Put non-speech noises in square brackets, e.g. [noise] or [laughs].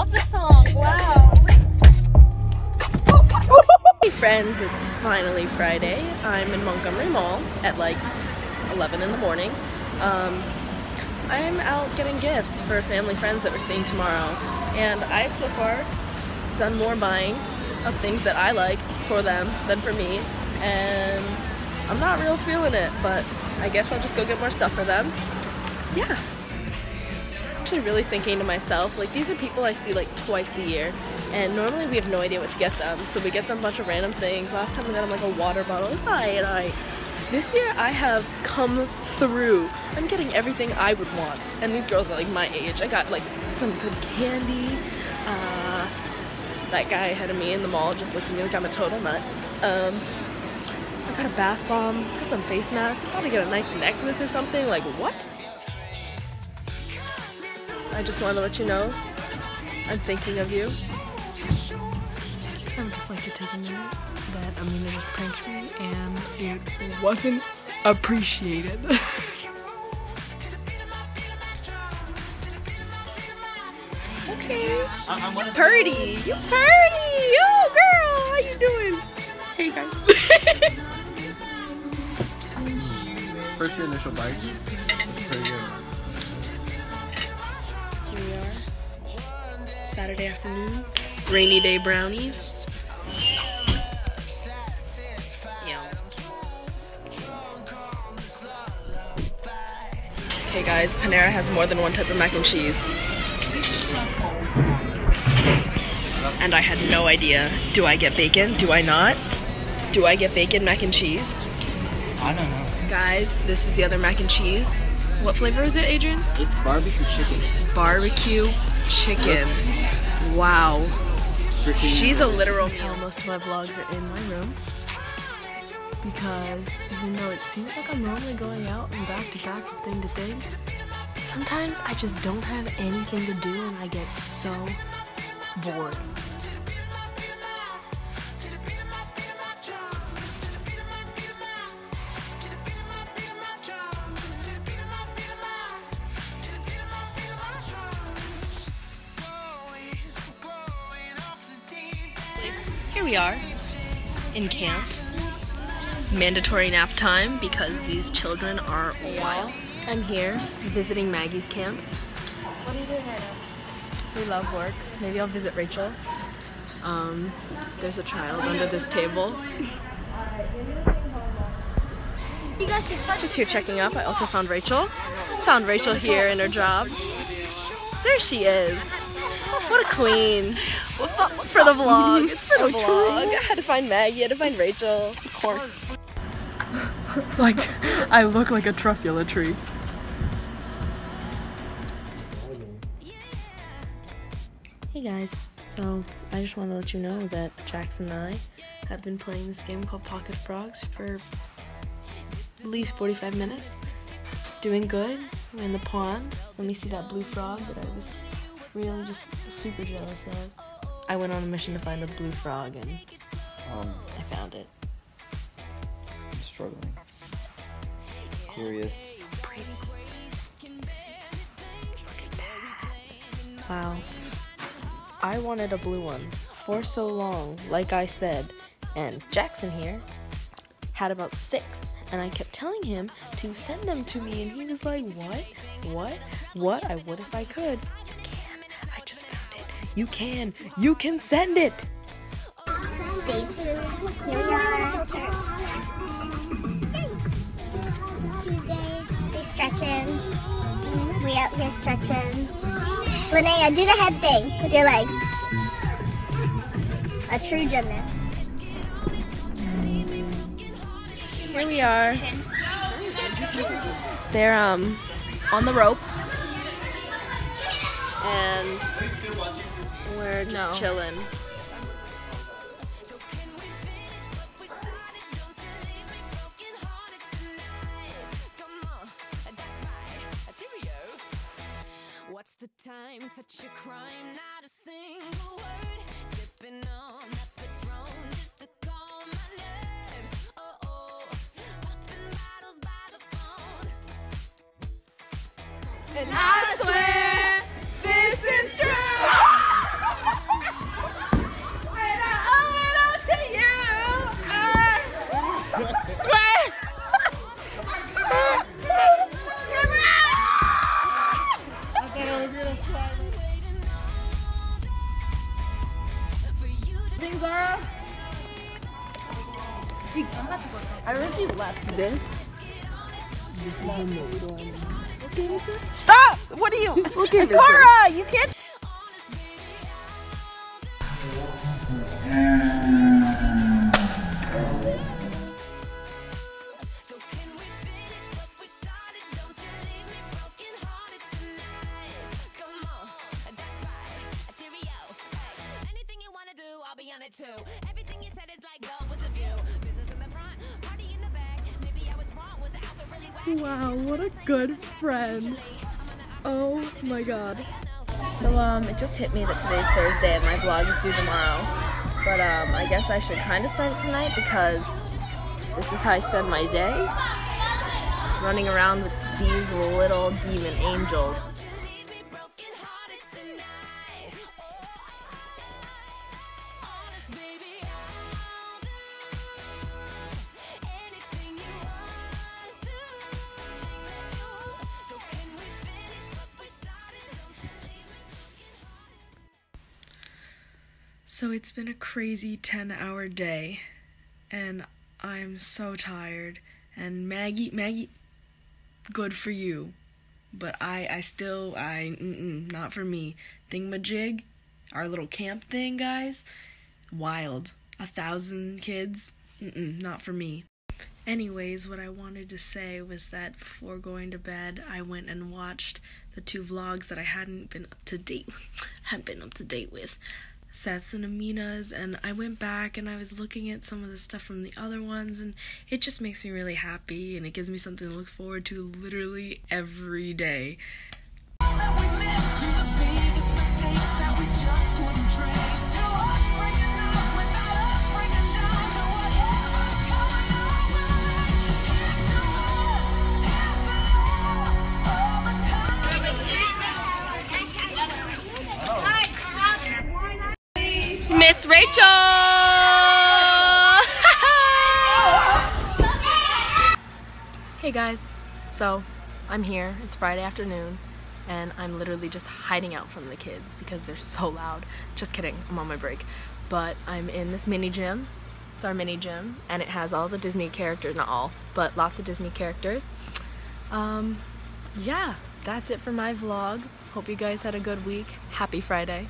love the song. Wow. [laughs] Hey friends, it's finally Friday. I'm in Montgomery Mall at like 11 in the morning. Um, I'm out getting gifts for family friends that we're seeing tomorrow. And I've so far done more buying of things that I like for them than for me. And I'm not real feeling it, but I guess I'll just go get more stuff for them. Yeah. Actually really thinking to myself, like these are people I see like twice a year and normally we have no idea what to get them. So we get them a bunch of random things. Last time we got them like a water bottle. It's alright, alright. This year I have come through. I'm getting everything I would want. And these girls are like my age. I got like some good candy. Uh, that guy ahead of me in the mall just looked at me like I'm a total nut. Um, I got a bath bomb, got some face masks, probably get a nice necklace or something. Like, what? I just want to let you know I'm thinking of you. I would just like to take a minute that Amina just pranked me and it wasn't appreciated. [laughs] okay. Purdy, you purdy. Oh, girl, how you doing? Hey, guys. [laughs] First your initial bites. Saturday afternoon. Rainy day brownies. Yum. Okay guys, Panera has more than one type of mac and cheese. And I had no idea. Do I get bacon? Do I not? Do I get bacon mac and cheese? I don't know. Guys, this is the other mac and cheese. What flavor is it, Adrian? It's barbecue chicken. Barbecue chicken. Wow. Freaking She's a literal tell most of my vlogs are in my room. Because even though it seems like I'm normally going out and back to back from thing to thing, sometimes I just don't have anything to do and I get so bored. We are in camp. Mandatory nap time because these children are wild. I'm here visiting Maggie's camp. What are you doing right now? We love work. Maybe I'll visit Rachel. Um, there's a child under this table. Just here checking up. I also found Rachel. Found Rachel here in her job. There she is. What a queen. For the vlog. It's for the vlog. I had to find Maggie. I had to find Rachel. Of course. [laughs] like, I look like a truffula tree. Hey guys, so I just want to let you know that Jackson and I have been playing this game called Pocket Frogs for at least 45 minutes. Doing good. We're in the pond. Let me see that blue frog that I was really just super jealous of. I went on a mission to find a blue frog and Um, I found it. I'm struggling. Curious. Wow. I wanted a blue one for so long, like I said, and Jackson here had about six, and I kept telling him to send them to me, and he was like, What? What? What? I would if I could. You can. You can send it. Day two. Here we are. Tuesday. They stretching. We out here stretching. Linnea, do the head thing with your legs. A true gymnast. Here we are. They're um on the rope. And we're just chilling. What's the time? Such a crime, not a single word. Sipping on that Patron just to calm my nerves. Oh oh, popping bottles by the phone. And I swear I already left this. this Stop! What are you? [laughs] okay, Cora, you can't. I'll be on it too. Everything you said is like go with the view. Business in the front, party in the back. Maybe I was wrong. Was the outfit really wacky? Wow, what a good friend. Oh my god. So um, it just hit me that today's Thursday and my vlog is due tomorrow. But um, I guess I should kind of start it tonight because this is how I spend my day. Running around with these little demon angels. So it's been a crazy 10 hour day, and I'm so tired. And Maggie, Maggie, good for you. But I, I still, I, not for me. Thingamajig, our little camp thing, guys, wild. A thousand kids, not for me. Anyways, what I wanted to say was that before going to bed, I went and watched the two vlogs that I hadn't been up to date, [laughs] hadn't been up to date with. Seth's and Amina's, and I went back and I was looking at some of the stuff from the other ones, and it just makes me really happy and it gives me something to look forward to literally every day. Miss Rachel! [laughs] hey guys, so I'm here. It's Friday afternoon, and I'm literally just hiding out from the kids because they're so loud. Just kidding, I'm on my break. But I'm in this mini gym. It's our mini gym, and it has all the Disney characters, not all, but lots of Disney characters. Um, yeah, that's it for my vlog. Hope you guys had a good week. Happy Friday.